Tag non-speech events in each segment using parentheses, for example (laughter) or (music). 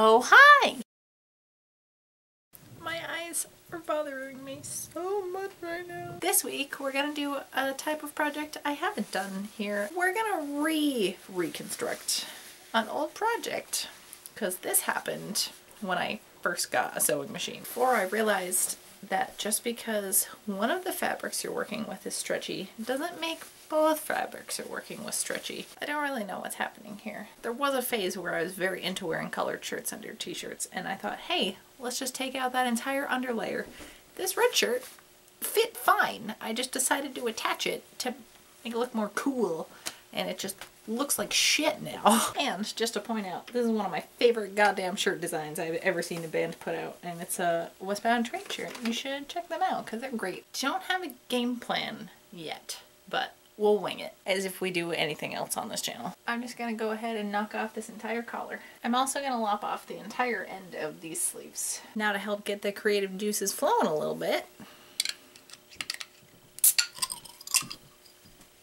Oh, hi! My eyes are bothering me so much right now. This week we're gonna do a type of project I haven't done here. We're gonna re-reconstruct an old project because this happened when I first got a sewing machine. Before I realized that just because one of the fabrics you're working with is stretchy doesn't make both fabrics you're working with stretchy. I don't really know what's happening here. There was a phase where I was very into wearing colored shirts under t-shirts and I thought, hey, let's just take out that entire underlayer. This red shirt fit fine. I just decided to attach it to make it look more cool and it just looks like shit now. (laughs) And just to point out, this is one of my favorite goddamn shirt designs I've ever seen a band put out and it's a Westbound Train shirt. You should check them out because they're great. Don't have a game plan yet, but we'll wing it as if we do anything else on this channel. I'm just gonna go ahead and knock off this entire collar. I'm also gonna lop off the entire end of these sleeves. Now to help get the creative juices flowing a little bit,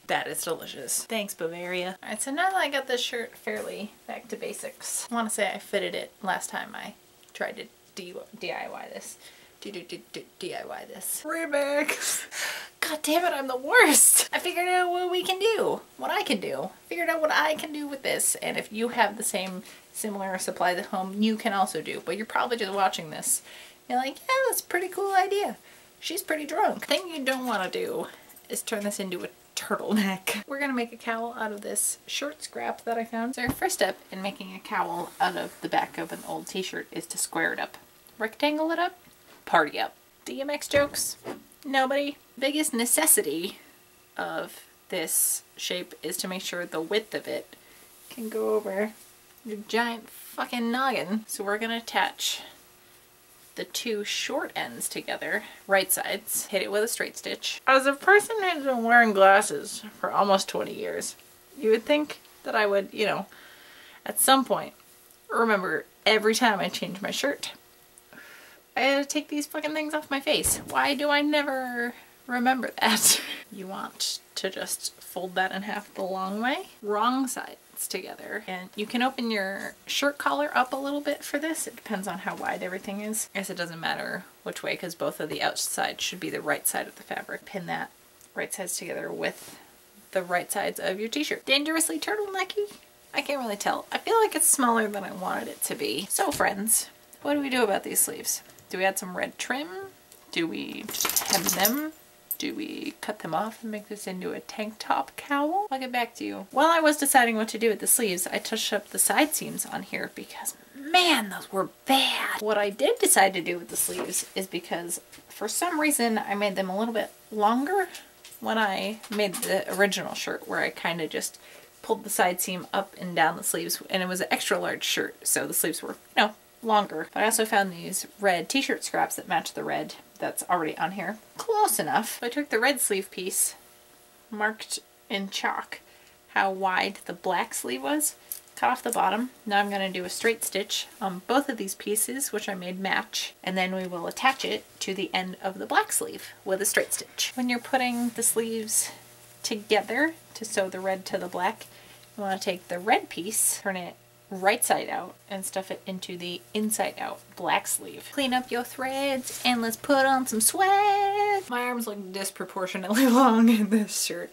That is delicious. Thanks, Bavaria. Alright, so now that I got this shirt fairly back to basics, I want to say I fitted it last time I tried to DIY this. DIY this. Remix! God damn it, I'm the worst! I figured out what we can do. What I can do. Figured out what I can do with this. And if you have the same similar supplies at home, you can also do. But you're probably just watching this. You're like, yeah, that's a pretty cool idea. She's pretty drunk. thing you don't want to do is turn this into a turtleneck. (laughs) We're gonna make a cowl out of this shirt scrap that I found. So our first step in making a cowl out of the back of an old t-shirt is to square it up. Rectangle it up, party up. DMX jokes? Nobody? Biggest necessity of this shape is to make sure the width of it can go over your giant fucking noggin. So we're gonna attach the two short ends together, right sides, hit it with a straight stitch. As a person who's been wearing glasses for almost 20 years, you would think that I would, you know, at some point, remember every time I change my shirt, I had to take these fucking things off my face. Why do I never remember that? (laughs) you want to just fold that in half the long way. Wrong sides together. And you can open your shirt collar up a little bit for this. It depends on how wide everything is. I guess it doesn't matter which way because both of the outside should be the right side of the fabric. Pin that right sides together with the right sides of your t-shirt. Dangerously turtlenecky? I can't really tell. I feel like it's smaller than I wanted it to be. So friends, what do we do about these sleeves? Do we add some red trim? Do we hem them? Do we cut them off and make this into a tank top cowl? I'll get back to you. While I was deciding what to do with the sleeves, I touched up the side seams on here because man, those were bad. What I did decide to do with the sleeves is because for some reason I made them a little bit longer when I made the original shirt where I kind of just pulled the side seam up and down the sleeves and it was an extra large shirt so the sleeves were, you know, longer. But I also found these red t-shirt scraps that match the red that's already on here. Close enough. So I took the red sleeve piece, marked in chalk how wide the black sleeve was, cut off the bottom. Now I'm going to do a straight stitch on both of these pieces, which I made match, and then we will attach it to the end of the black sleeve with a straight stitch. When you're putting the sleeves together to sew the red to the black, you want to take the red piece, turn it right side out and stuff it into the inside out black sleeve. Clean up your threads and let's put on some sweat. My arms look disproportionately (laughs) long in this shirt.